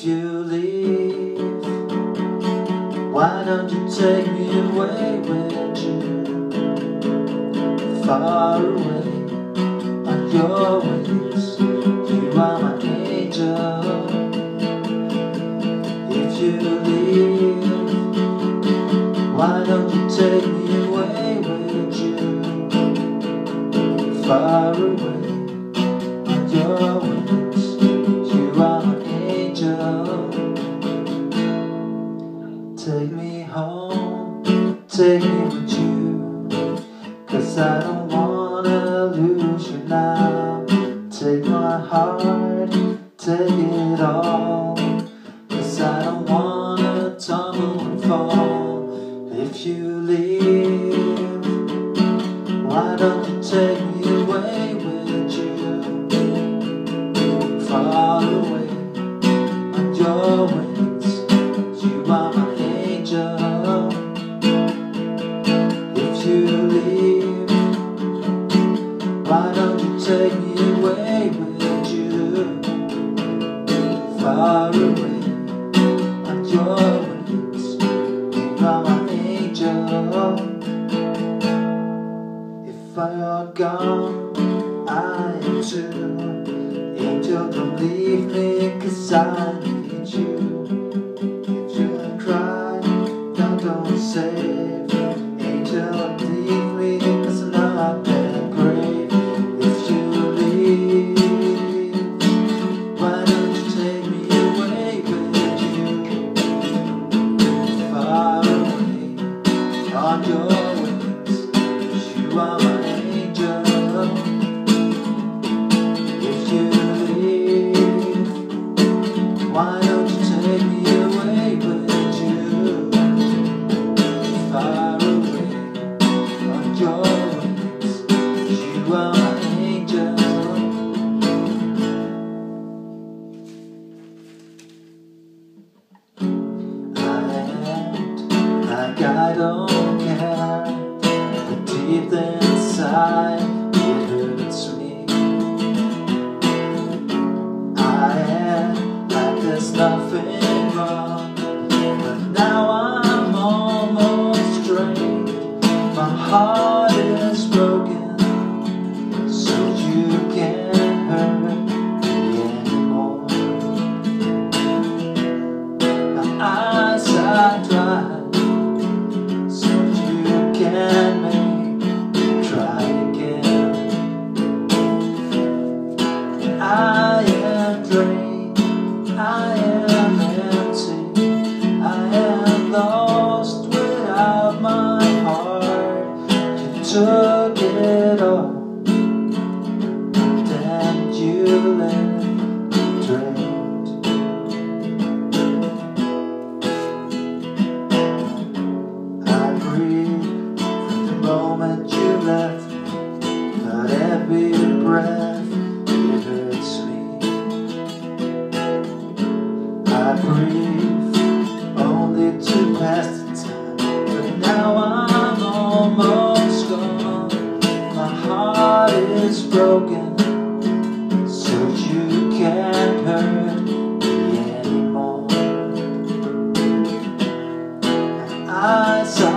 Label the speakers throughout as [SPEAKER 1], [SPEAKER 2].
[SPEAKER 1] If you leave, why don't you take me away with you? Far away on your wings, you are my angel. If you leave, why don't you take me away with you? Far away Take me home, take me If I are gone, I am too. Angel, don't leave me, cause I need you. If you cry, now don't save.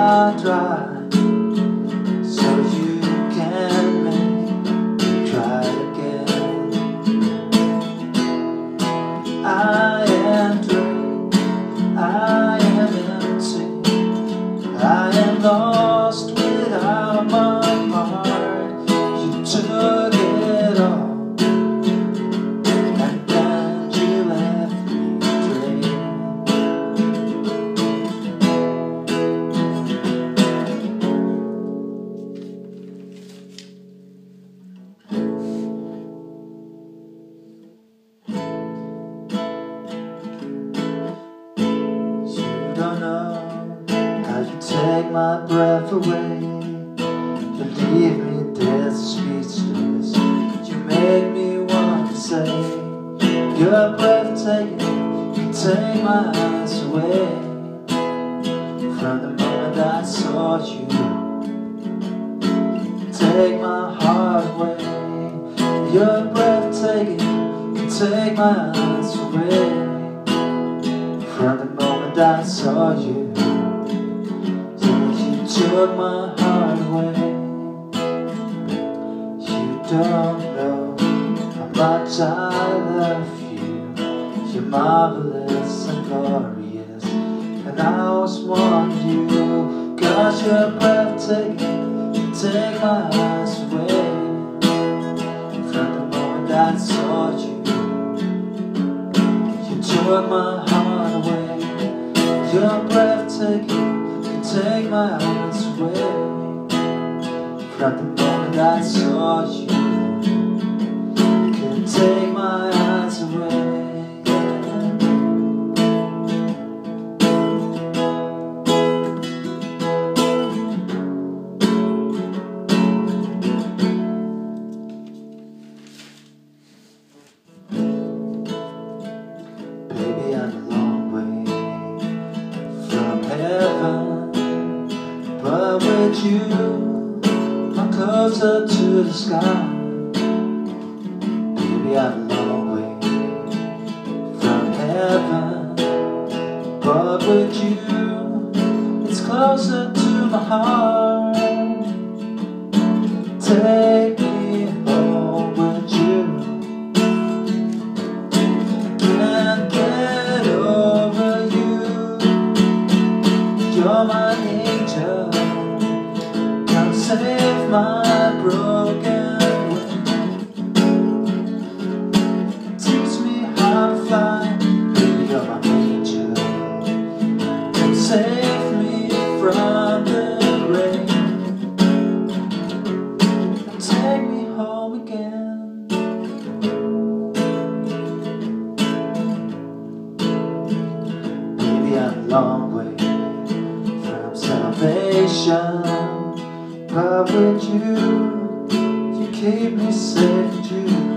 [SPEAKER 1] Are dry, so you can make me try again. I am drained, I am empty, I am lost You're breathtaking. You take my eyes away from the moment I saw you. Take my heart away. You're breathtaking. You take my eyes away. From the moment I saw you You took my heart away You don't know how much I love you marvelous and glorious. And I always want you Cause you're breathtaking You take my eyes away. From the moment I saw you You took my heart away. You're breathtaking You take my eyes away. From the moment I saw you You Baby, I'm a long way from heaven, but with you, I'm closer to the sky. Baby, I'm a long way from heaven, but with you, it's closer to my heart. Take You're my salvation, but with you, you keep me safe